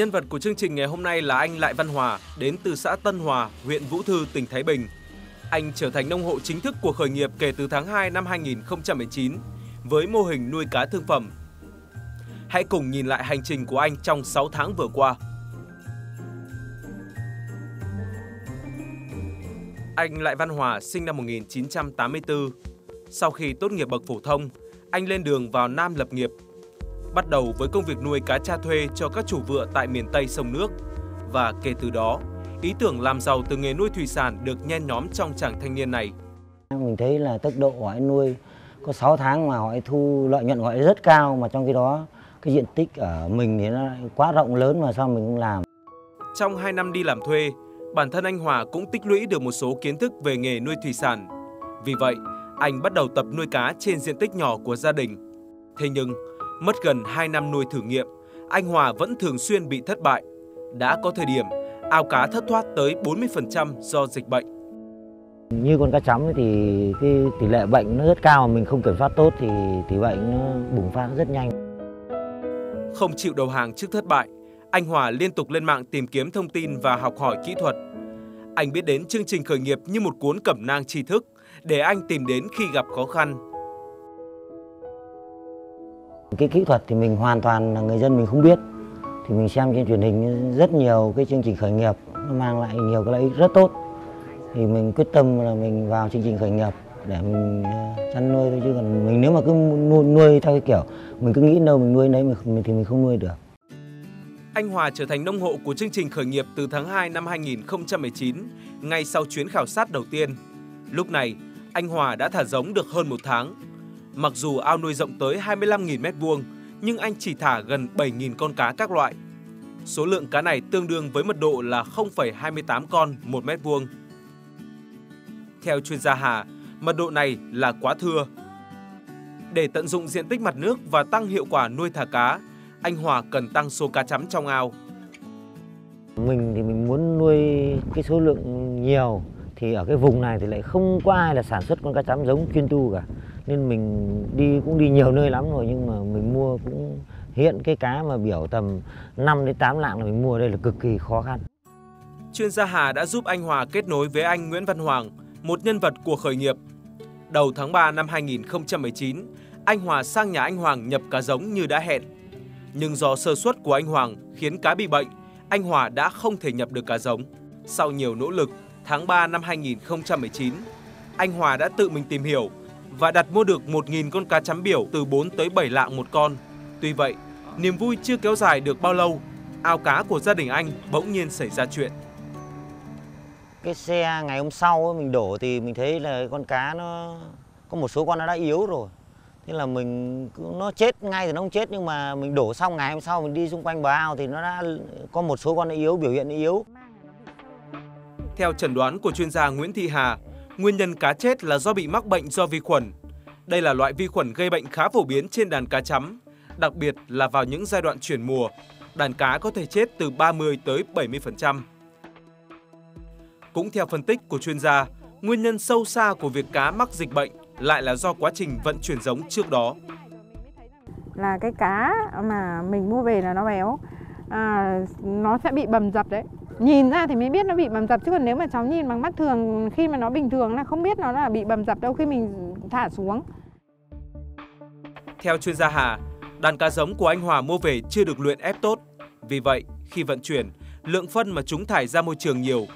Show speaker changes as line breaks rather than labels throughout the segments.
Nhân vật của chương trình ngày hôm nay là anh Lại Văn Hòa, đến từ xã Tân Hòa, huyện Vũ Thư, tỉnh Thái Bình. Anh trở thành nông hộ chính thức của khởi nghiệp kể từ tháng 2 năm 2019 với mô hình nuôi cá thương phẩm. Hãy cùng nhìn lại hành trình của anh trong 6 tháng vừa qua. Anh Lại Văn Hòa sinh năm 1984. Sau khi tốt nghiệp bậc phổ thông, anh lên đường vào Nam lập nghiệp. Bắt đầu với công việc nuôi cá cha thuê cho các chủ vựa tại miền Tây sông nước. Và kể từ đó, ý tưởng làm giàu từ nghề nuôi thủy sản được nhen nhóm trong chàng thanh niên này.
Mình thấy là tốc độ của anh nuôi có 6 tháng mà họ thu lợi nhuận gọi rất cao mà trong khi đó cái diện tích ở mình thì nó quá rộng lớn mà sao mình không làm.
Trong 2 năm đi làm thuê, bản thân anh Hòa cũng tích lũy được một số kiến thức về nghề nuôi thủy sản. Vì vậy, anh bắt đầu tập nuôi cá trên diện tích nhỏ của gia đình. Thế nhưng, mất gần 2 năm nuôi thử nghiệm, anh Hòa vẫn thường xuyên bị thất bại. Đã có thời điểm, ao cá thất thoát tới 40% do dịch bệnh.
Như con cá chấm thì cái tỷ lệ bệnh nó rất cao mà mình không kiểm soát tốt thì thì bệnh nó bùng phát rất nhanh.
Không chịu đầu hàng trước thất bại, anh Hòa liên tục lên mạng tìm kiếm thông tin và học hỏi kỹ thuật. Anh biết đến chương trình khởi nghiệp như một cuốn cẩm nang tri thức để anh tìm đến khi gặp khó khăn.
Cái kỹ thuật thì mình hoàn toàn là người dân mình không biết. Thì mình xem trên truyền hình rất nhiều cái chương trình khởi nghiệp nó mang lại nhiều cái lợi ích rất tốt. Thì mình quyết tâm là mình vào chương trình khởi nghiệp để mình ờ, chăn nuôi thôi chứ còn mình nếu mà cứ nuôi, nuôi theo cái kiểu mình cứ nghĩ đâu mình nuôi đấy mình thì mình không nuôi được.
Anh Hòa trở thành nông hộ của chương trình khởi nghiệp từ tháng 2 năm 2019, ngay sau chuyến khảo sát đầu tiên. Lúc này, anh Hòa đã thả giống được hơn một tháng. Mặc dù ao nuôi rộng tới 25.000 m2, nhưng anh chỉ thả gần 7.000 con cá các loại. Số lượng cá này tương đương với mật độ là 0,28 con một mét vuông. Theo chuyên gia Hà, mật độ này là quá thưa. Để tận dụng diện tích mặt nước và tăng hiệu quả nuôi thả cá, anh Hòa cần tăng số cá chấm trong ao.
Mình thì mình muốn nuôi cái số lượng nhiều thì ở cái vùng này thì lại không có ai là sản xuất con cá chấm giống chuyên tu cả. Nên mình đi cũng đi nhiều nơi lắm rồi nhưng mà mình mua cũng hiện cái cá mà biểu tầm 5 đến 8 lạng là mình mua đây là cực kỳ khó khăn.
Chuyên gia Hà đã giúp anh Hòa kết nối với anh Nguyễn Văn Hoàng, một nhân vật của khởi nghiệp. Đầu tháng 3 năm 2019, anh Hòa sang nhà anh Hoàng nhập cá giống như đã hẹn. Nhưng do sơ suất của anh Hoàng khiến cá bị bệnh, anh Hòa đã không thể nhập được cá giống. Sau nhiều nỗ lực, tháng 3 năm 2019, anh Hòa đã tự mình tìm hiểu và đặt mua được 1.000 con cá chấm biểu từ 4 tới 7 lạng một con. Tuy vậy, niềm vui chưa kéo dài được bao lâu, ao cá của gia đình anh bỗng nhiên xảy ra chuyện.
Cái xe ngày hôm sau mình đổ thì mình thấy là con cá nó có một số con nó đã yếu rồi. Thế là mình nó chết ngay thì nó không chết nhưng mà mình đổ xong ngày hôm sau mình đi xung quanh bờ ao thì nó đã có một số con nó yếu biểu hiện yếu.
Theo chẩn đoán của chuyên gia Nguyễn Thị Hà, nguyên nhân cá chết là do bị mắc bệnh do vi khuẩn. Đây là loại vi khuẩn gây bệnh khá phổ biến trên đàn cá chấm, đặc biệt là vào những giai đoạn chuyển mùa, đàn cá có thể chết từ 30 tới 70%. Cũng theo phân tích của chuyên gia, nguyên nhân sâu xa của việc cá mắc dịch bệnh lại là do quá trình vận chuyển giống trước đó.
Là cái cá mà mình mua về là nó béo, à, nó sẽ bị bầm dập đấy. Nhìn ra thì mới biết nó bị bầm dập chứ còn nếu mà cháu nhìn bằng mắt thường khi mà nó bình thường là không biết nó là bị bầm dập đâu khi mình thả xuống.
Theo chuyên gia Hà, đàn cá giống của anh Hòa mua về chưa được luyện ép tốt. Vì vậy, khi vận chuyển, lượng phân mà chúng thải ra môi trường nhiều.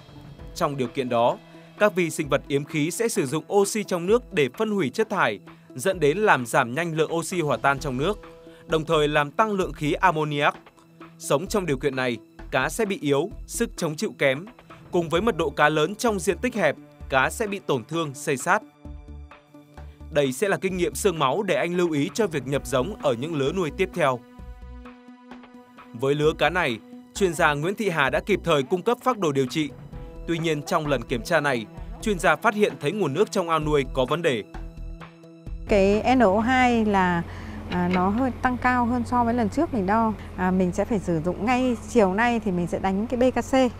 Trong điều kiện đó, các vi sinh vật yếm khí sẽ sử dụng oxy trong nước để phân hủy chất thải, dẫn đến làm giảm nhanh lượng oxy hòa tan trong nước, đồng thời làm tăng lượng khí ammoniac. Sống trong điều kiện này, cá sẽ bị yếu, sức chống chịu kém. Cùng với mật độ cá lớn trong diện tích hẹp, cá sẽ bị tổn thương, xây sát. Đây sẽ là kinh nghiệm xương máu để anh lưu ý cho việc nhập giống ở những lứa nuôi tiếp theo. Với lứa cá này, chuyên gia Nguyễn Thị Hà đã kịp thời cung cấp phác đồ điều trị. Tuy nhiên trong lần kiểm tra này, chuyên gia phát hiện thấy nguồn nước trong ao nuôi có vấn đề.
Cái NO2 là à, nó hơi tăng cao hơn so với lần trước mình đo. À, mình sẽ phải sử dụng ngay chiều nay thì mình sẽ đánh cái BKC.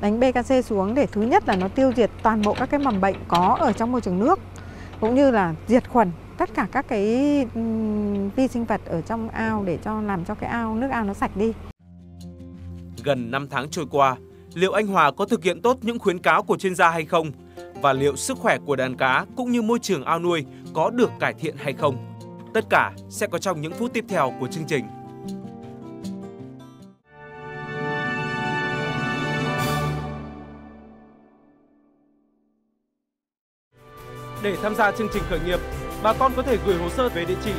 Đánh BKC xuống để thứ nhất là nó tiêu diệt toàn bộ các cái mầm bệnh có ở trong môi trường nước cũng như là diệt khuẩn tất cả các cái vi sinh vật ở trong ao để cho làm cho cái ao nước ao nó sạch đi.
Gần 5 tháng trôi qua, liệu anh Hòa có thực hiện tốt những khuyến cáo của chuyên gia hay không? Và liệu sức khỏe của đàn cá cũng như môi trường ao nuôi có được cải thiện hay không? Tất cả sẽ có trong những phút tiếp theo của chương trình. Để tham gia chương trình khởi nghiệp, bà con có thể gửi hồ sơ về địa chỉ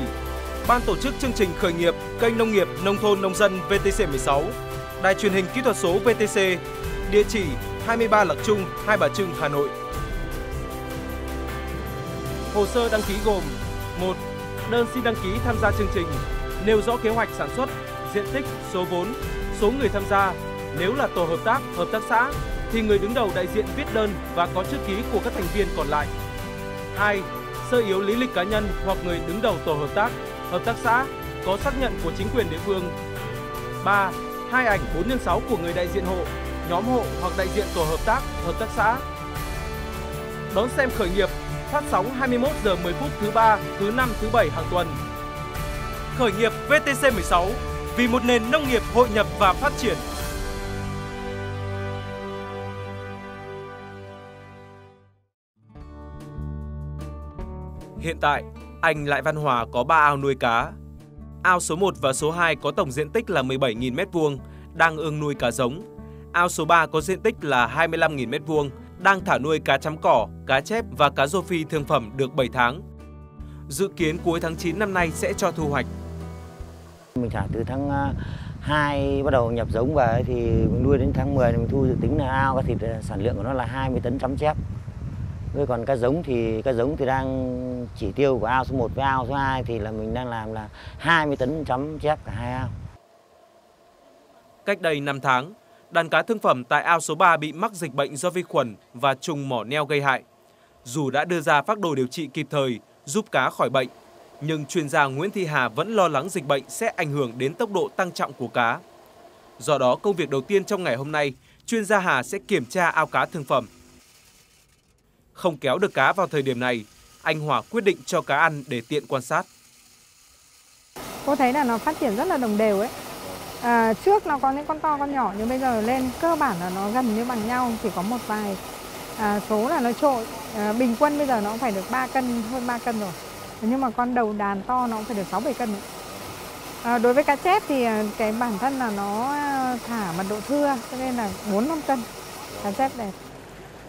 Ban tổ chức chương trình khởi nghiệp kênh nông nghiệp nông thôn nông dân VTC 16, Đài truyền hình kỹ thuật số VTC, địa chỉ 23 Lạc Trung, Hai Bà Trưng, Hà Nội. Hồ sơ đăng ký gồm 1. Đơn xin đăng ký tham gia chương trình, nêu rõ kế hoạch sản xuất, diện tích, số vốn, số người tham gia. Nếu là tổ hợp tác, hợp tác xã thì người đứng đầu đại diện viết đơn và có chữ ký của các thành viên còn lại. 2. Sơ yếu lý lịch cá nhân hoặc người đứng đầu tổ hợp tác, hợp tác xã có xác nhận của chính quyền địa phương. 3. Hai ảnh 4 x 6 của người đại diện hộ, nhóm hộ hoặc đại diện tổ hợp tác, hợp tác xã. Đón xem khởi nghiệp phát sóng 21 giờ 10 phút thứ ba, thứ năm, thứ bảy hàng tuần. Khởi nghiệp VTC 16 vì một nền nông nghiệp hội nhập và phát triển. Hiện tại, anh Lại Văn Hòa có 3 ao nuôi cá. Ao số 1 và số 2 có tổng diện tích là 17.000 m2, đang ương nuôi cá giống. Ao số 3 có diện tích là 25.000 m2, đang thả nuôi cá chấm cỏ, cá chép và cá rô phi thương phẩm được 7 tháng. Dự kiến cuối tháng 9 năm nay sẽ cho thu hoạch.
Mình thả từ tháng 2 bắt đầu nhập giống về thì mình nuôi đến tháng 10 thì mình thu dự tính là ao cái thịt sản lượng của nó là 20 tấn chấm chép. Với còn cá giống thì cá giống thì đang chỉ tiêu của ao số 1 với ao số 2 thì là mình đang làm là 20 tấn chấm chép cả hai ao.
Cách đây 5 tháng, đàn cá thương phẩm tại ao số 3 bị mắc dịch bệnh do vi khuẩn và trùng mỏ neo gây hại. Dù đã đưa ra phác đồ điều trị kịp thời, giúp cá khỏi bệnh, nhưng chuyên gia Nguyễn Thị Hà vẫn lo lắng dịch bệnh sẽ ảnh hưởng đến tốc độ tăng trọng của cá. Do đó, công việc đầu tiên trong ngày hôm nay, chuyên gia Hà sẽ kiểm tra ao cá thương phẩm. Không kéo được cá vào thời điểm này, anh Hòa quyết định cho cá ăn để tiện quan sát.
Cô thấy là nó phát triển rất là đồng đều ấy. À, trước nó có những con to con nhỏ nhưng bây giờ lên cơ bản là nó gần như bằng nhau chỉ có một vài à, số là nó trội. À, bình quân bây giờ nó cũng phải được 3 cân hơn 3 cân rồi. Nhưng mà con đầu đàn to nó cũng phải được 6 7 cân. À, đối với cá chép thì à, cái bản thân là nó à, thả mật độ thưa cho nên là 4 5 cân. Cá chép đẹp.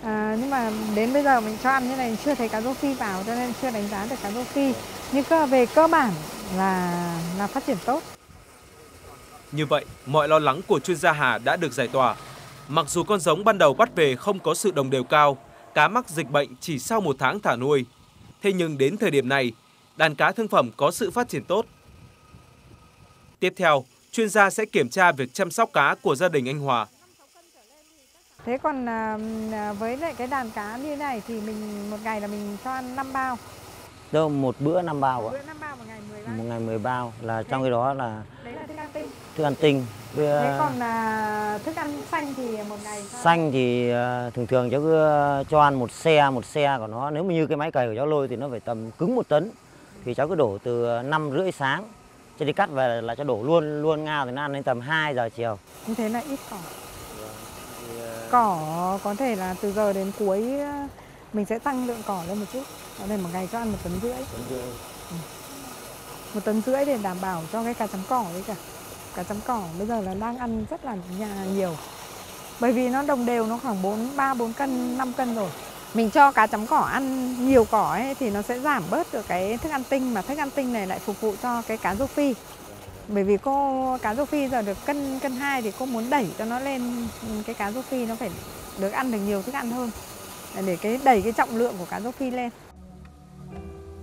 À, nhưng mà đến bây giờ mình cho ăn như này chưa thấy cá rô phi vào cho nên chưa đánh giá được cá rô phi. Nhưng cơ về cơ bản là là phát triển tốt
như vậy, mọi lo lắng của chuyên gia Hà đã được giải tỏa. Mặc dù con giống ban đầu bắt về không có sự đồng đều cao, cá mắc dịch bệnh chỉ sau một tháng thả nuôi. Thế nhưng đến thời điểm này, đàn cá thương phẩm có sự phát triển tốt. Tiếp theo, chuyên gia sẽ kiểm tra việc chăm sóc cá của gia đình anh Hòa.
Thế còn à, à, với lại cái đàn cá như này thì mình một ngày là mình cho ăn 5 bao.
Đâu một bữa 5 bao ạ.
Bữa 5 bao một ngày 10 bao.
Một ngày 10 bao là trong cái đó là
Đấy là thức ăn tinh.
thức ăn tinh. Với,
Thế
à,
còn là thức ăn xanh thì một ngày cho
xanh thì à, thường thường cháu cứ cho ăn một xe một xe của nó nếu mà như cái máy cày của cháu lôi thì nó phải tầm cứng một tấn thì cháu cứ đổ từ năm rưỡi sáng cho đi cắt về là cháu đổ luôn luôn ngao thì nó ăn đến tầm 2 giờ chiều
Như thế là ít cỏ. Cỏ có thể là từ giờ đến cuối mình sẽ tăng lượng cỏ lên một chút. Có thể một ngày cho ăn một tấn rưỡi. Một tấn rưỡi để đảm bảo cho cái cá chấm cỏ đấy cả. Cá chấm cỏ bây giờ là đang ăn rất là nhà nhiều. Bởi vì nó đồng đều nó khoảng 4, 3, 4 cân, 5 cân rồi. Mình cho cá chấm cỏ ăn nhiều cỏ ấy, thì nó sẽ giảm bớt được cái thức ăn tinh mà thức ăn tinh này lại phục vụ cho cái cá rô phi bởi vì cô cá rô phi giờ được cân cân hai thì cô muốn đẩy cho nó lên cái cá rô phi nó phải được ăn được nhiều thức ăn hơn để cái đẩy cái trọng lượng của cá rô phi lên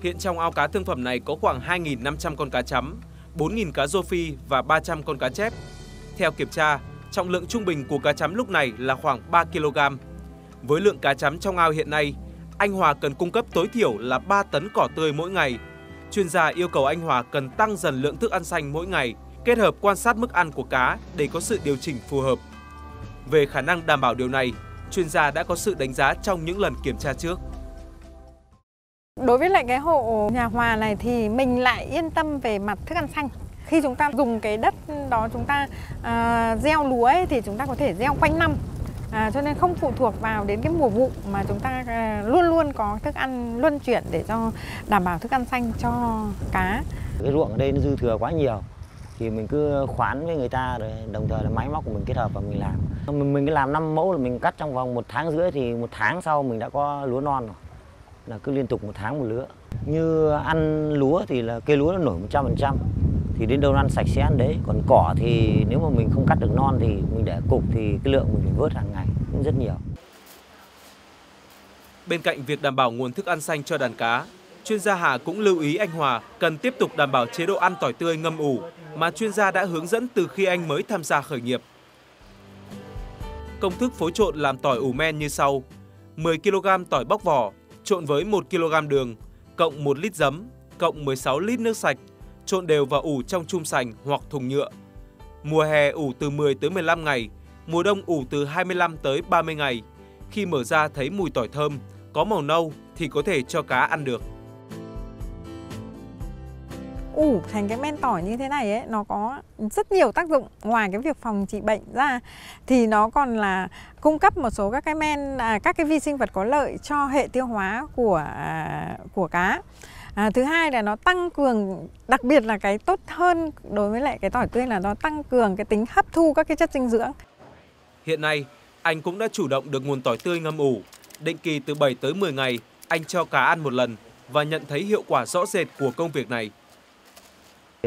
Hiện trong ao cá thương phẩm này có khoảng 2.500 con cá chấm, 4.000 cá rô phi và 300 con cá chép. Theo kiểm tra, trọng lượng trung bình của cá chấm lúc này là khoảng 3 kg. Với lượng cá chấm trong ao hiện nay, anh Hòa cần cung cấp tối thiểu là 3 tấn cỏ tươi mỗi ngày. Chuyên gia yêu cầu anh Hòa cần tăng dần lượng thức ăn xanh mỗi ngày, kết hợp quan sát mức ăn của cá để có sự điều chỉnh phù hợp. Về khả năng đảm bảo điều này, chuyên gia đã có sự đánh giá trong những lần kiểm tra trước.
Đối với lại cái hộ nhà Hòa này thì mình lại yên tâm về mặt thức ăn xanh. khi chúng ta dùng cái đất đó chúng ta à, gieo lúa ấy, thì chúng ta có thể gieo quanh năm À, cho nên không phụ thuộc vào đến cái mùa vụ mà chúng ta à, luôn luôn có thức ăn luân chuyển để cho đảm bảo thức ăn xanh cho cá.
Cái ruộng ở đây nó dư thừa quá nhiều thì mình cứ khoán với người ta rồi đồng thời là máy móc của mình kết hợp và mình làm. Mình mình cứ làm 5 mẫu là mình cắt trong vòng một tháng rưỡi thì một tháng sau mình đã có lúa non rồi. Là cứ liên tục một tháng một lứa. Như ăn lúa thì là cây lúa nó nổi 100% thì đến đâu ăn sạch sẽ ăn đấy còn cỏ thì nếu mà mình không cắt được non thì mình để cục thì cái lượng mình phải vớt hàng ngày cũng rất nhiều
bên cạnh việc đảm bảo nguồn thức ăn xanh cho đàn cá, chuyên gia Hà cũng lưu ý anh Hòa cần tiếp tục đảm bảo chế độ ăn tỏi tươi ngâm ủ mà chuyên gia đã hướng dẫn từ khi anh mới tham gia khởi nghiệp. Công thức phối trộn làm tỏi ủ men như sau: 10 kg tỏi bóc vỏ trộn với 1 kg đường, cộng 1 lít giấm, cộng 16 lít nước sạch, trộn đều và ủ trong chum sành hoặc thùng nhựa. Mùa hè ủ từ 10 tới 15 ngày, mùa đông ủ từ 25 tới 30 ngày. Khi mở ra thấy mùi tỏi thơm, có màu nâu thì có thể cho cá ăn được
ủ thành cái men tỏi như thế này ấy nó có rất nhiều tác dụng ngoài cái việc phòng trị bệnh ra thì nó còn là cung cấp một số các cái men à, các cái vi sinh vật có lợi cho hệ tiêu hóa của à, của cá À, thứ hai là nó tăng cường đặc biệt là cái tốt hơn đối với lại cái tỏi tươi là nó tăng cường cái tính hấp thu các cái chất dinh dưỡng.
Hiện nay, anh cũng đã chủ động được nguồn tỏi tươi ngâm ủ. Định kỳ từ 7 tới 10 ngày, anh cho cá ăn một lần và nhận thấy hiệu quả rõ rệt của công việc này.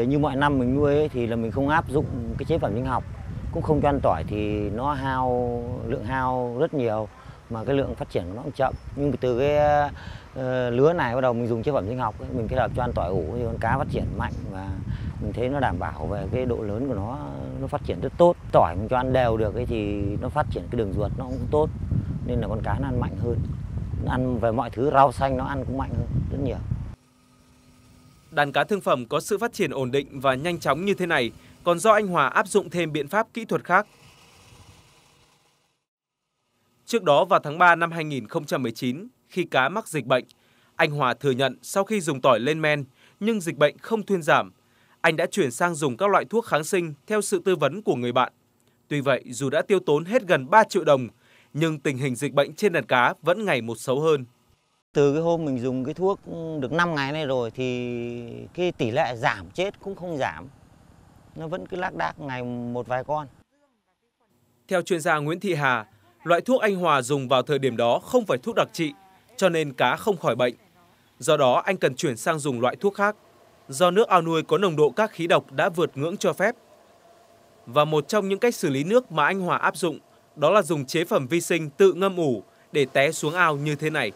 Như mọi năm mình nuôi ấy, thì là mình không áp dụng cái chế phẩm sinh học, cũng không cho ăn tỏi thì nó hao lượng hao rất nhiều mà cái lượng phát triển của nó cũng chậm. Nhưng từ cái uh, lứa này bắt đầu mình dùng chế phẩm sinh học ấy, mình kết hợp cho ăn tỏi ủ thì con cá phát triển mạnh và mình thấy nó đảm bảo về cái độ lớn của nó nó phát triển rất tốt. Tỏi mình cho ăn đều được ấy thì nó phát triển cái đường ruột nó cũng tốt nên là con cá nó ăn mạnh hơn. Nó ăn về mọi thứ rau xanh nó ăn cũng mạnh hơn rất nhiều
đàn cá thương phẩm có sự phát triển ổn định và nhanh chóng như thế này còn do anh Hòa áp dụng thêm biện pháp kỹ thuật khác Trước đó vào tháng 3 năm 2019, khi cá mắc dịch bệnh. Anh Hòa thừa nhận sau khi dùng tỏi lên men nhưng dịch bệnh không thuyên giảm, anh đã chuyển sang dùng các loại thuốc kháng sinh theo sự tư vấn của người bạn. Tuy vậy, dù đã tiêu tốn hết gần 3 triệu đồng, nhưng tình hình dịch bệnh trên đàn cá vẫn ngày một xấu hơn.
Từ cái hôm mình dùng cái thuốc ừ, được 5 ngày này rồi thì cái tỷ lệ giảm chết cũng không giảm. Nó vẫn cứ lác đác ngày một vài con.
Theo chuyên gia Nguyễn Thị Hà, loại thuốc anh Hòa dùng vào thời điểm đó không phải thuốc đặc trị cho nên cá không khỏi bệnh. Do đó anh cần chuyển sang dùng loại thuốc khác. Do nước ao nuôi có nồng độ các khí độc đã vượt ngưỡng cho phép. Và một trong những cách xử lý nước mà anh Hòa áp dụng đó là dùng chế phẩm vi sinh tự ngâm ủ để té xuống ao như thế này.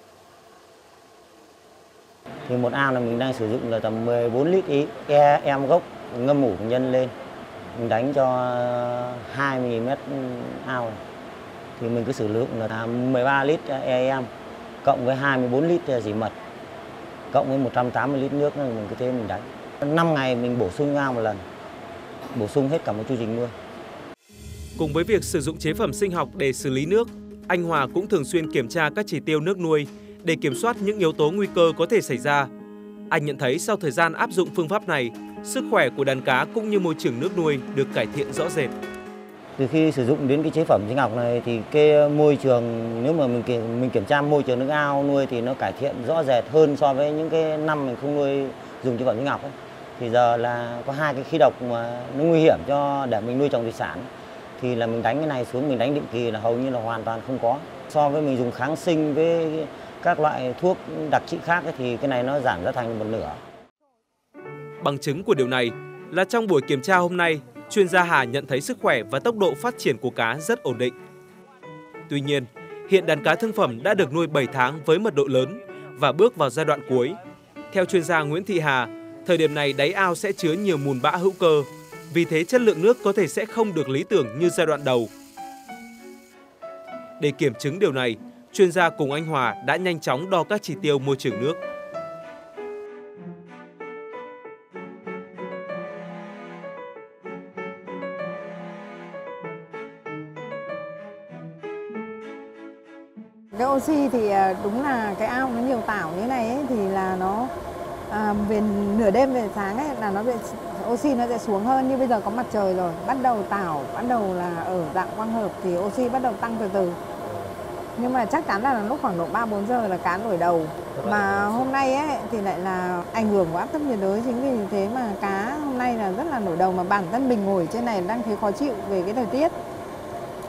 Thì một ao là mình đang sử dụng là tầm 14 lít ý e, em gốc ngâm ủ nhân lên. Mình đánh cho 20 mét ao này. Thì mình cứ sử dụng là 13 lít EM cộng với 24 lít dỉ mật cộng với 180 lít nước mình cứ thế mình đánh 5 ngày mình bổ sung ao một lần bổ sung hết cả một chu trình nuôi
Cùng với việc sử dụng chế phẩm sinh học để xử lý nước, anh Hòa cũng thường xuyên kiểm tra các chỉ tiêu nước nuôi để kiểm soát những yếu tố nguy cơ có thể xảy ra. Anh nhận thấy sau thời gian áp dụng phương pháp này, sức khỏe của đàn cá cũng như môi trường nước nuôi được cải thiện rõ rệt.
Từ khi sử dụng đến cái chế phẩm sinh học này thì cái môi trường nếu mà mình kiểm, mình kiểm tra môi trường nước ao nuôi thì nó cải thiện rõ rệt hơn so với những cái năm mình không nuôi dùng chế phẩm sinh học ấy. Thì giờ là có hai cái khí độc mà nó nguy hiểm cho để mình nuôi trồng thủy sản thì là mình đánh cái này xuống mình đánh định kỳ là hầu như là hoàn toàn không có. So với mình dùng kháng sinh với các loại thuốc đặc trị khác ấy, thì cái này nó giảm giá thành một nửa.
Bằng chứng của điều này là trong buổi kiểm tra hôm nay, chuyên gia Hà nhận thấy sức khỏe và tốc độ phát triển của cá rất ổn định. Tuy nhiên, hiện đàn cá thương phẩm đã được nuôi 7 tháng với mật độ lớn và bước vào giai đoạn cuối. Theo chuyên gia Nguyễn Thị Hà, thời điểm này đáy ao sẽ chứa nhiều mùn bã hữu cơ, vì thế chất lượng nước có thể sẽ không được lý tưởng như giai đoạn đầu. Để kiểm chứng điều này, chuyên gia cùng anh Hòa đã nhanh chóng đo các chỉ tiêu môi trường nước.
Cái oxy thì à, đúng là cái ao nó nhiều tảo như này ấy, thì là nó à, về nửa đêm về sáng ấy là nó bị oxy nó sẽ xuống hơn như bây giờ có mặt trời rồi bắt đầu tảo bắt đầu là ở dạng quang hợp thì oxy bắt đầu tăng từ từ nhưng mà chắc chắn là lúc khoảng độ 3 4 giờ là cá nổi đầu. Mà hôm nay ấy thì lại là ảnh hưởng của áp thấp nhiệt đới chính vì thế mà cá hôm nay là rất là nổi đầu mà bản thân mình ngồi trên này đang thấy khó chịu về cái thời tiết.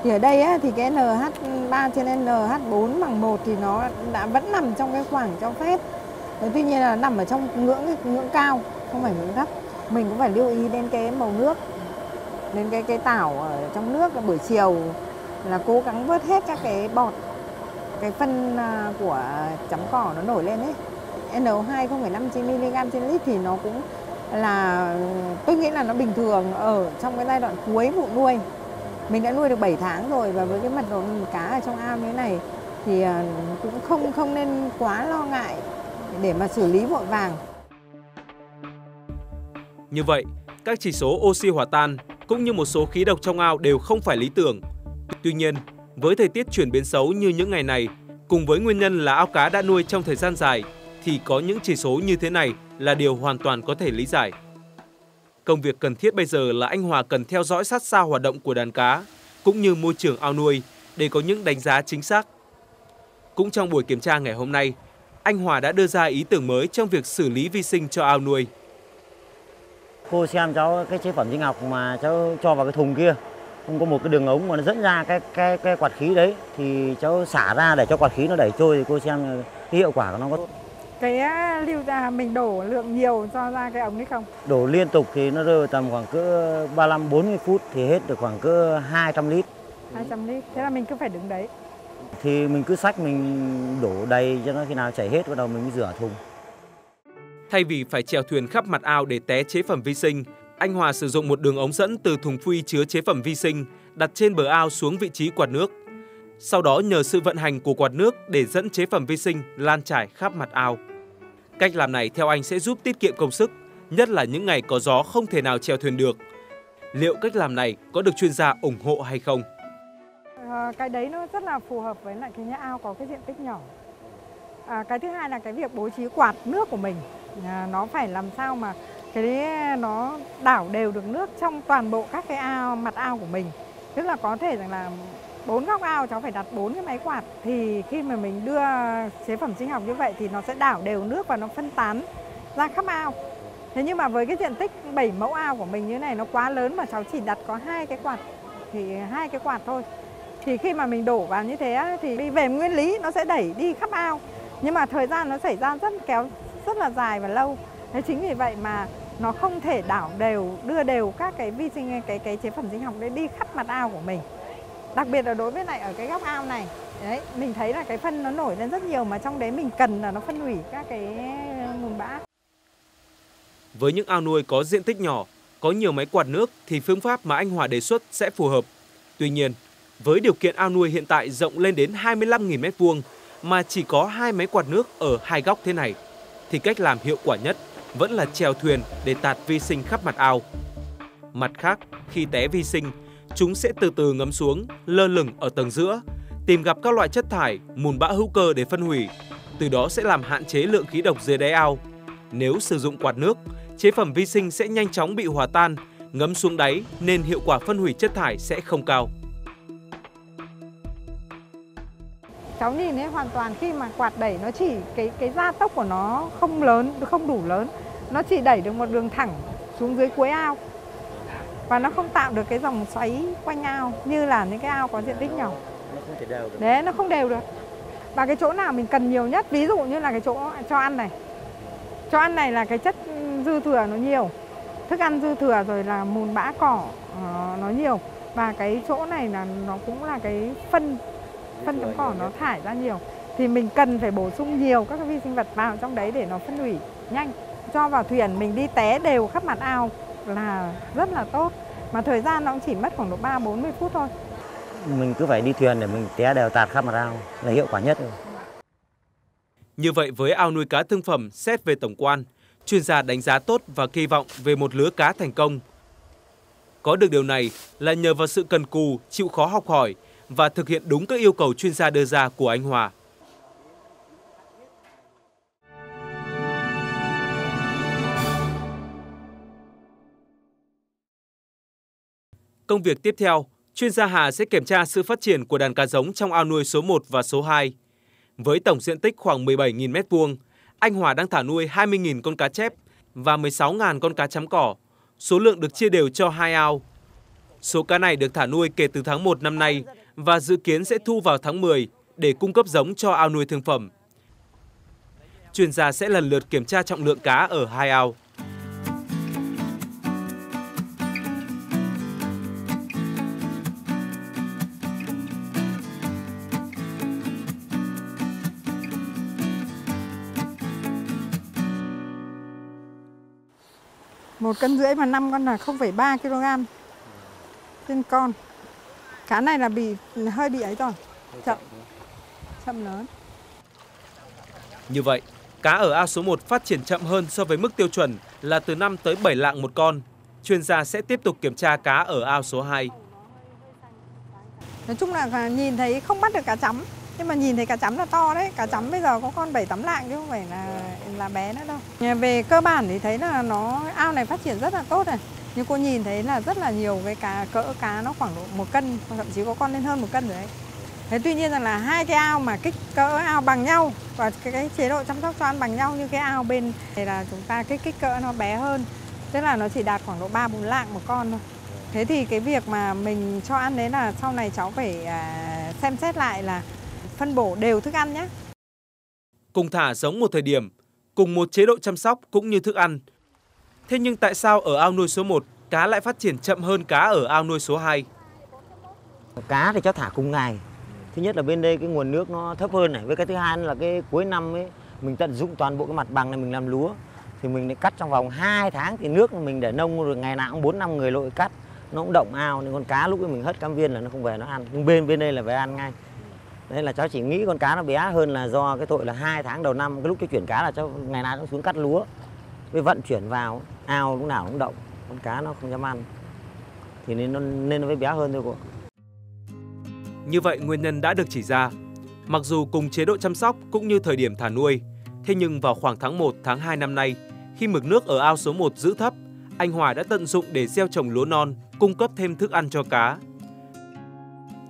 Thì ở đây ấy, thì cái NH3 trên NH4 bằng 1 thì nó đã vẫn nằm trong cái khoảng cho phép. Thế tuy nhiên là nằm ở trong ngưỡng ngưỡng cao, không phải ngưỡng thấp. Mình cũng phải lưu ý đến cái màu nước, đến cái cái tảo ở trong nước buổi chiều là cố gắng vớt hết các cái bọt cái phân à, của chấm cỏ nó nổi lên ấy NO2 0,5 mg trên lít thì nó cũng là tôi nghĩ là nó bình thường ở trong cái giai đoạn cuối vụ nuôi mình đã nuôi được 7 tháng rồi và với cái mật độ cá ở trong ao như thế này thì à, cũng không không nên quá lo ngại để mà xử lý vội vàng.
Như vậy, các chỉ số oxy hòa tan cũng như một số khí độc trong ao đều không phải lý tưởng. Tuy nhiên, với thời tiết chuyển biến xấu như những ngày này, cùng với nguyên nhân là ao cá đã nuôi trong thời gian dài, thì có những chỉ số như thế này là điều hoàn toàn có thể lý giải. Công việc cần thiết bây giờ là anh Hòa cần theo dõi sát sao hoạt động của đàn cá, cũng như môi trường ao nuôi để có những đánh giá chính xác. Cũng trong buổi kiểm tra ngày hôm nay, anh Hòa đã đưa ra ý tưởng mới trong việc xử lý vi sinh cho ao nuôi.
Cô xem cháu cái chế phẩm sinh học mà cháu cho vào cái thùng kia không có một cái đường ống mà nó dẫn ra cái cái cái quạt khí đấy thì cháu xả ra để cho quạt khí nó đẩy trôi thì cô xem cái hiệu quả của nó có tốt.
Cái lưu ra mình đổ lượng nhiều cho ra cái ống đấy không?
Đổ liên tục thì nó rơi tầm khoảng cỡ 35 40 phút thì hết được khoảng cỡ 200 lít.
200 lít. Thế là mình cứ phải đứng đấy.
Thì mình cứ sách mình đổ đầy cho nó khi nào chảy hết bắt đầu mình rửa thùng.
Thay vì phải chèo thuyền khắp mặt ao để té chế phẩm vi sinh, anh Hòa sử dụng một đường ống dẫn từ thùng phi chứa chế phẩm vi sinh đặt trên bờ ao xuống vị trí quạt nước. Sau đó nhờ sự vận hành của quạt nước để dẫn chế phẩm vi sinh lan trải khắp mặt ao. Cách làm này theo anh sẽ giúp tiết kiệm công sức, nhất là những ngày có gió không thể nào chèo thuyền được. Liệu cách làm này có được chuyên gia ủng hộ hay không?
À, cái đấy nó rất là phù hợp với lại cái nhà ao có cái diện tích nhỏ. À, cái thứ hai là cái việc bố trí quạt nước của mình à, nó phải làm sao mà cái nó đảo đều được nước trong toàn bộ các cái ao, mặt ao của mình. Tức là có thể rằng là bốn góc ao cháu phải đặt bốn cái máy quạt. Thì khi mà mình đưa chế phẩm sinh học như vậy thì nó sẽ đảo đều nước và nó phân tán ra khắp ao. Thế nhưng mà với cái diện tích 7 mẫu ao của mình như này nó quá lớn mà cháu chỉ đặt có hai cái quạt, thì hai cái quạt thôi. Thì khi mà mình đổ vào như thế thì về nguyên lý nó sẽ đẩy đi khắp ao. Nhưng mà thời gian nó xảy ra rất kéo, rất là dài và lâu. Thế chính vì vậy mà nó không thể đảo đều, đưa đều các cái vi sinh, cái cái chế phẩm sinh học đấy đi khắp mặt ao của mình. Đặc biệt là đối với lại ở cái góc ao này, đấy, mình thấy là cái phân nó nổi lên rất nhiều mà trong đấy mình cần là nó phân hủy các cái nguồn bã.
Với những ao nuôi có diện tích nhỏ, có nhiều máy quạt nước thì phương pháp mà anh Hòa đề xuất sẽ phù hợp. Tuy nhiên, với điều kiện ao nuôi hiện tại rộng lên đến 25.000 m2 mà chỉ có hai máy quạt nước ở hai góc thế này thì cách làm hiệu quả nhất vẫn là chèo thuyền để tạt vi sinh khắp mặt ao. Mặt khác, khi té vi sinh, chúng sẽ từ từ ngấm xuống, lơ lửng ở tầng giữa, tìm gặp các loại chất thải, mùn bã hữu cơ để phân hủy, từ đó sẽ làm hạn chế lượng khí độc dưới đáy ao. Nếu sử dụng quạt nước, chế phẩm vi sinh sẽ nhanh chóng bị hòa tan, ngấm xuống đáy nên hiệu quả phân hủy chất thải sẽ không cao.
cháu nhìn thấy hoàn toàn khi mà quạt đẩy nó chỉ cái cái gia tốc của nó không lớn không đủ lớn nó chỉ đẩy được một đường thẳng xuống dưới cuối ao. Và nó không tạo được cái dòng xoáy quanh ao như là những cái ao có diện tích nhỏ. Đấy nó không đều được. Và cái chỗ nào mình cần nhiều nhất ví dụ như là cái chỗ cho ăn này. Cho ăn này là cái chất dư thừa nó nhiều. Thức ăn dư thừa rồi là mùn bã cỏ uh, nó nhiều. Và cái chỗ này là nó cũng là cái phân phân chống cỏ nó thải ra nhiều. Thì mình cần phải bổ sung nhiều các vi sinh vật vào trong đấy để nó phân hủy nhanh cho vào thuyền mình đi té đều khắp mặt ao là rất là tốt mà thời gian nó cũng chỉ mất khoảng độ 3 40 phút thôi.
Mình cứ phải đi thuyền để mình té đều tạt khắp mặt ao là hiệu quả nhất.
Như vậy với ao nuôi cá thương phẩm xét về tổng quan, chuyên gia đánh giá tốt và kỳ vọng về một lứa cá thành công. Có được điều này là nhờ vào sự cần cù, chịu khó học hỏi và thực hiện đúng các yêu cầu chuyên gia đưa ra của anh Hòa. Công việc tiếp theo, chuyên gia Hà sẽ kiểm tra sự phát triển của đàn cá giống trong ao nuôi số 1 và số 2. Với tổng diện tích khoảng 17.000 m2, anh Hòa đang thả nuôi 20.000 con cá chép và 16.000 con cá chấm cỏ. Số lượng được chia đều cho hai ao. Số cá này được thả nuôi kể từ tháng 1 năm nay và dự kiến sẽ thu vào tháng 10 để cung cấp giống cho ao nuôi thương phẩm. Chuyên gia sẽ lần lượt kiểm tra trọng lượng cá ở hai ao.
Một cân rưỡi và 5 con là 0,3 kg trên con. Cá này là bị hơi bị ấy rồi, chậm, chậm lớn.
Như vậy, cá ở ao số 1 phát triển chậm hơn so với mức tiêu chuẩn là từ 5 tới 7 lạng một con. Chuyên gia sẽ tiếp tục kiểm tra cá ở ao số 2.
Nói chung là nhìn thấy không bắt được cá chấm, nhưng mà nhìn thấy cá chấm là to đấy, cá chấm bây giờ có con 7 8 lạng chứ không phải là là bé nữa đâu. Về cơ bản thì thấy là nó ao này phát triển rất là tốt này. Nhưng cô nhìn thấy là rất là nhiều cái cá cỡ cá nó khoảng độ một cân, thậm chí có con lên hơn một cân rồi đấy. Thế tuy nhiên rằng là hai cái ao mà kích cỡ ao bằng nhau và cái, cái chế độ chăm sóc cho ăn bằng nhau như cái ao bên này là chúng ta cái kích cỡ nó bé hơn. Tức là nó chỉ đạt khoảng độ 3 4 lạng một con thôi. Thế thì cái việc mà mình cho ăn đấy là sau này cháu phải à, xem xét lại là phân bổ đều thức ăn nhé.
Cùng thả giống một thời điểm, cùng một chế độ chăm sóc cũng như thức ăn. Thế nhưng tại sao ở ao nuôi số 1 cá lại phát triển chậm hơn cá ở ao nuôi số 2?
Cá thì cháu thả cùng ngày. Thứ nhất là bên đây cái nguồn nước nó thấp hơn này, với cái thứ hai là cái cuối năm ấy mình tận dụng toàn bộ cái mặt bằng này mình làm lúa thì mình lại cắt trong vòng 2 tháng thì nước mình để nông rồi ngày nào cũng 4 năm người lội cắt nó cũng động ao nên con cá lúc ấy mình hất cam viên là nó không về nó ăn nhưng bên bên đây là về ăn ngay Đấy là cháu chỉ nghĩ con cá nó bé hơn là do cái tội là hai tháng đầu năm, cái lúc cháu chuyển cá là cháu ngày nào cũng xuống cắt lúa, với vận chuyển vào, ao lúc nào cũng động, con cá nó không dám ăn. Thì nên nó nên nó mới bé hơn thôi cô.
Như vậy nguyên nhân đã được chỉ ra. Mặc dù cùng chế độ chăm sóc cũng như thời điểm thả nuôi, thế nhưng vào khoảng tháng 1 tháng 2 năm nay, khi mực nước ở ao số 1 giữ thấp, anh Hòa đã tận dụng để gieo trồng lúa non, cung cấp thêm thức ăn cho cá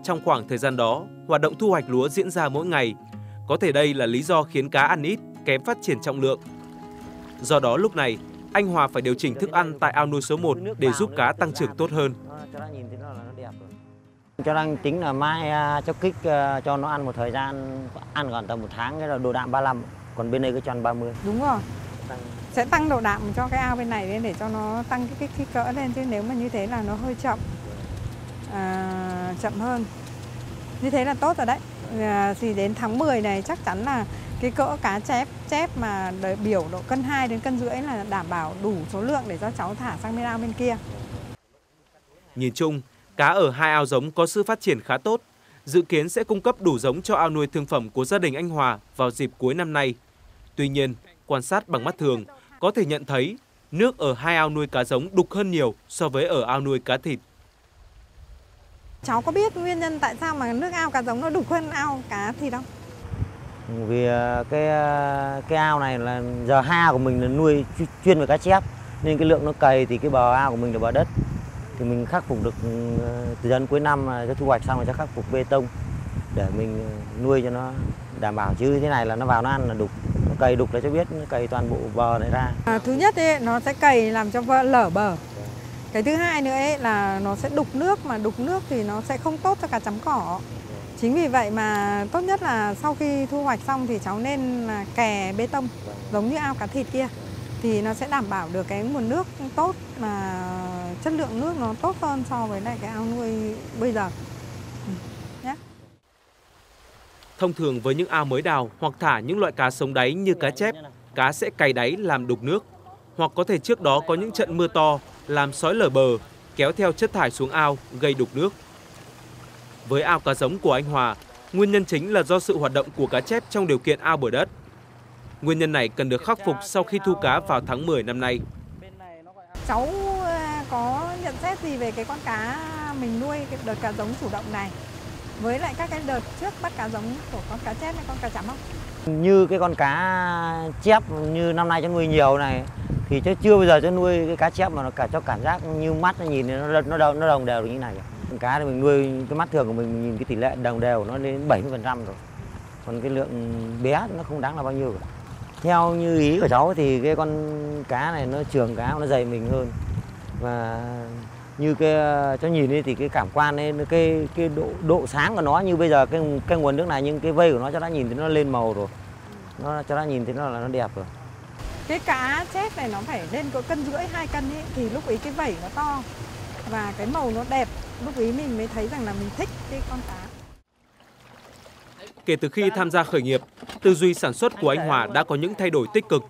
trong khoảng thời gian đó, hoạt động thu hoạch lúa diễn ra mỗi ngày. Có thể đây là lý do khiến cá ăn ít, kém phát triển trọng lượng. Do đó lúc này, anh Hòa phải điều chỉnh thức ăn tại ao nuôi số 1 để giúp cá tăng trưởng tốt hơn.
Cho đang tính là mai à, cho kích à, cho nó ăn một thời gian ăn còn tầm một tháng cái là độ đạm 35 còn bên đây cứ cho ăn 30.
Đúng rồi. Sẽ tăng độ đạm cho cái ao bên này lên để cho nó tăng cái kích, kích cỡ lên chứ nếu mà như thế là nó hơi chậm à, chậm hơn như thế là tốt rồi đấy à, thì đến tháng 10 này chắc chắn là cái cỡ cá chép chép mà đợi biểu độ cân 2 đến cân rưỡi là đảm bảo đủ số lượng để cho cháu thả sang bên ao bên kia
nhìn chung cá ở hai ao giống có sự phát triển khá tốt dự kiến sẽ cung cấp đủ giống cho ao nuôi thương phẩm của gia đình anh Hòa vào dịp cuối năm nay. Tuy nhiên, quan sát bằng mắt thường, có thể nhận thấy nước ở hai ao nuôi cá giống đục hơn nhiều so với ở ao nuôi cá thịt.
Cháu có biết nguyên nhân tại sao mà nước ao cá giống nó đục hơn ao cá thịt không?
Vì ờ, cái ờ, cái ao này là giờ ao của mình là nuôi chuyên về cá chép. Nên cái lượng nó cày thì cái bờ ao của mình là bờ đất. Thì mình khắc phục được ờ, từ dân cuối năm cho thu hoạch xong rồi sẽ khắc phục bê tông để mình nuôi cho nó đảm bảo. Chứ thế này là nó vào nó ăn là đục. Nó cày đục là cho biết nó cày toàn bộ bờ này ra.
À, thứ nhất ấy, nó sẽ cày làm cho vợ lở bờ cái thứ hai nữa ấy là nó sẽ đục nước mà đục nước thì nó sẽ không tốt cho cả chấm cỏ. Chính vì vậy mà tốt nhất là sau khi thu hoạch xong thì cháu nên là kè bê tông, giống như ao cá thịt kia. Thì nó sẽ đảm bảo được cái nguồn nước tốt mà chất lượng nước nó tốt hơn so với lại cái ao nuôi bây giờ. Ừ, Nhé
thông thường với những ao mới đào hoặc thả những loại cá sống đáy như cá chép, cá sẽ cày đáy làm đục nước. Hoặc có thể trước đó có những trận mưa to làm xói lở bờ, kéo theo chất thải xuống ao gây đục nước. Với ao cá giống của anh Hòa, nguyên nhân chính là do sự hoạt động của cá chép trong điều kiện ao bờ đất. Nguyên nhân này cần được khắc phục sau khi thu cá vào tháng 10 năm nay.
Cháu à, có nhận xét gì về cái con cá mình nuôi cái đợt cá giống chủ động này với lại các cái đợt trước bắt cá giống của con cá chép hay con cá chấm không?
Như cái con cá chép như năm nay cháu nuôi nhiều này thì chứ chưa bao giờ cho nuôi cái cá chép mà nó cả cho cảm giác như mắt nó nhìn nó nó đồng nó đồng đều như này. Cá thì mình nuôi cái mắt thường của mình, mình nhìn cái tỷ lệ đồng đều nó lên 70% rồi. Còn cái lượng bé nó không đáng là bao nhiêu cả. theo như ý của cháu thì cái con cá này nó trường cá nó dày mình hơn. Và như cái cho nhìn đi thì cái cảm quan ấy cái cái độ độ sáng của nó như bây giờ cái cái nguồn nước này nhưng cái vây của nó cho đã nhìn thì nó lên màu rồi. Nó cho đã nhìn thì nó là nó đẹp rồi
cái cá chép này nó phải lên có cân rưỡi hai cân ấy thì lúc ấy cái vảy nó to và cái màu nó đẹp lúc ấy mình mới thấy rằng là mình thích cái con cá
Kể từ khi tham gia khởi nghiệp, tư duy sản xuất của anh Hòa đã có những thay đổi tích cực.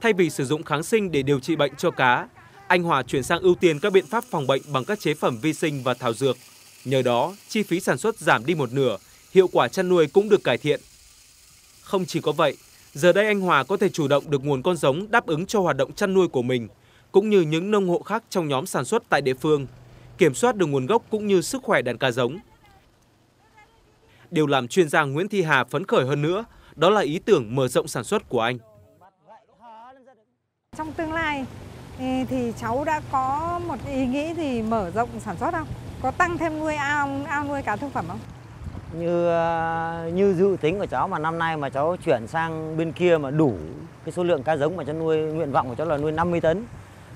Thay vì sử dụng kháng sinh để điều trị bệnh cho cá, anh Hòa chuyển sang ưu tiên các biện pháp phòng bệnh bằng các chế phẩm vi sinh và thảo dược. Nhờ đó, chi phí sản xuất giảm đi một nửa, hiệu quả chăn nuôi cũng được cải thiện. Không chỉ có vậy, giờ đây anh Hòa có thể chủ động được nguồn con giống đáp ứng cho hoạt động chăn nuôi của mình, cũng như những nông hộ khác trong nhóm sản xuất tại địa phương, kiểm soát được nguồn gốc cũng như sức khỏe đàn cá giống. Điều làm chuyên gia Nguyễn Thị Hà phấn khởi hơn nữa, đó là ý tưởng mở rộng sản xuất của anh.
Trong tương lai thì cháu đã có một ý nghĩ gì mở rộng sản xuất không? Có tăng thêm nuôi ao ao nuôi cá thương phẩm không?
Như như dự tính của cháu mà năm nay mà cháu chuyển sang bên kia mà đủ cái số lượng cá giống mà cháu nuôi nguyện vọng của cháu là nuôi 50 tấn.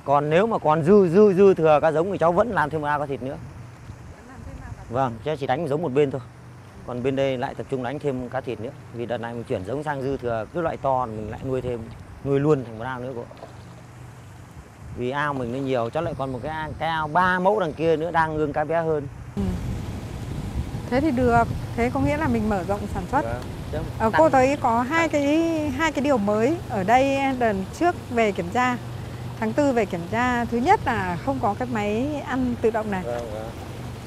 Còn nếu mà còn dư dư dư thừa cá giống thì cháu vẫn làm thêm một ao cá thịt nữa. Vâng, cháu chỉ đánh giống một bên thôi. Còn bên đây lại tập trung đánh thêm cá thịt nữa. Vì đợt này mình chuyển giống sang dư thừa cứ loại to mình lại nuôi thêm nuôi luôn thành một ao nữa cô vì ao mình nó nhiều cháu lại còn một cái ao, cái ao ba mẫu đằng kia nữa đang ương cá bé hơn ừ
thế thì được. Thế có nghĩa là mình mở rộng sản xuất. Vâng. cô thấy có hai cái hai cái điều mới ở đây lần trước về kiểm tra. Tháng tư về kiểm tra. Thứ nhất là không có cái máy ăn tự động này. Vâng, vâng.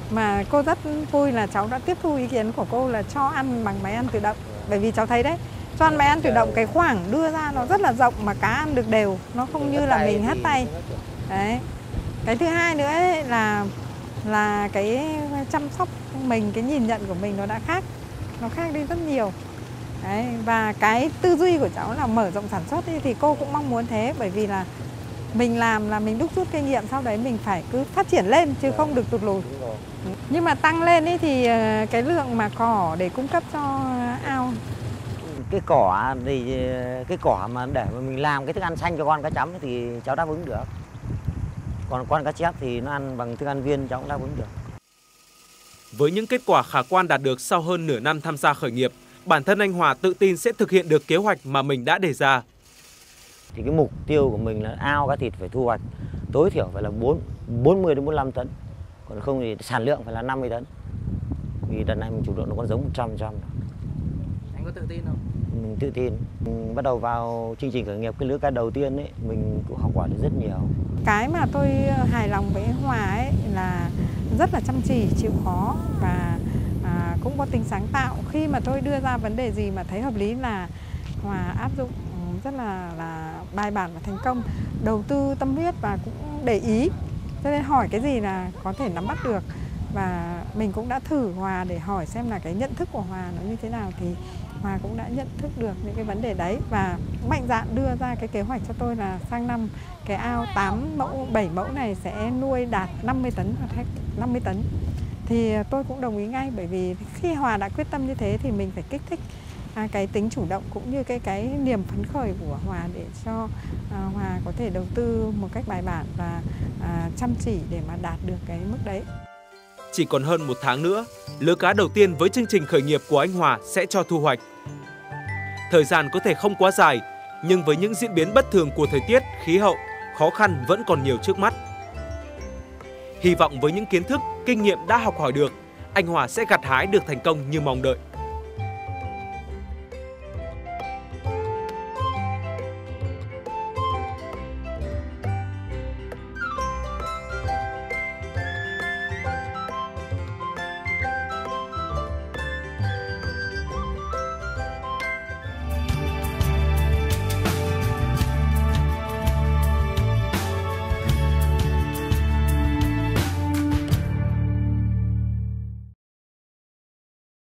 mà cô rất vui là cháu đã tiếp thu ý kiến của cô là cho ăn bằng máy ăn tự động. Bởi vì cháu thấy đấy cho ăn máy ăn tự động cái khoảng đưa ra nó rất là rộng mà cá ăn được đều. Nó không như là mình hất tay. đấy. Cái thứ hai nữa ấy là là cái chăm sóc mình cái nhìn nhận của mình nó đã khác nó khác đi rất nhiều. Đấy và cái tư duy của cháu là mở rộng sản xuất ấy, thì cô cũng mong muốn thế bởi vì là mình làm là mình đúc rút kinh nghiệm sau đấy mình phải cứ phát triển lên chứ không được tụt lùi. Nhưng mà tăng lên ấy thì ờ, cái lượng mà cỏ để cung cấp cho ao.
Cái cỏ thì cái cỏ mà để mà mình làm cái thức ăn xanh cho con cá chấm thì cháu đáp ứng được còn con cá chép thì nó ăn bằng thức ăn viên cháu cũng đáp ứng được.
Với những kết quả khả quan đạt được sau hơn nửa năm tham gia khởi nghiệp bản thân anh Hòa tự tin sẽ thực hiện được kế hoạch mà mình đã đề ra.
Thì cái mục tiêu của mình là ao cá thịt phải thu hoạch tối thiểu phải là 4 40 đến 45 tấn. Còn không thì sản lượng phải là 50 tấn. Vì đợt này mình chủ động nó con giống 100 trăm.
Anh có tự tin không
mình tự tin. Mình bắt đầu vào chương trình khởi nghiệp cái lứa cá đầu tiên ấy mình cũng học hỏi được rất nhiều.
Cái mà tôi ờ, hài lòng với Hòa ấy là rất là chăm chỉ chịu khó và à, cũng có tính sáng tạo. Khi mà tôi đưa ra vấn đề gì mà thấy hợp lý là Hòa áp dụng ừ, rất là là bài bản và thành công. Đầu tư tâm huyết và cũng để ý. Cho nên hỏi cái gì là có thể nắm bắt được. Và mình cũng đã thử Hòa để hỏi xem là cái nhận thức của Hòa nó như thế nào. Thì Hòa cũng đã nhận thức được những cái vấn đề đấy và mạnh dạn đưa ra cái kế hoạch cho tôi là sang năm cái ao 8 mẫu 7 mẫu này sẽ nuôi đạt 50 tấn hoặc 50 tấn thì tôi cũng đồng ý ngay bởi vì khi Hòa đã quyết tâm như thế thì mình phải kích thích à, cái tính chủ động cũng như cái cái niềm phấn khởi của Hòa để cho à, Hòa có thể đầu tư một cách bài bản và à, chăm chỉ để mà đạt được cái mức đấy.
Chỉ còn hơn một tháng nữa, lứa cá đầu tiên với chương trình khởi nghiệp của anh Hòa sẽ cho thu hoạch. Thời gian có thể không quá dài, nhưng với những diễn biến bất thường của thời tiết, khí hậu, khó khăn vẫn còn nhiều trước mắt. Hy vọng với những kiến thức, kinh nghiệm đã học hỏi được, anh Hòa sẽ gặt hái được thành công như mong đợi.